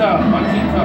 侧，往西侧。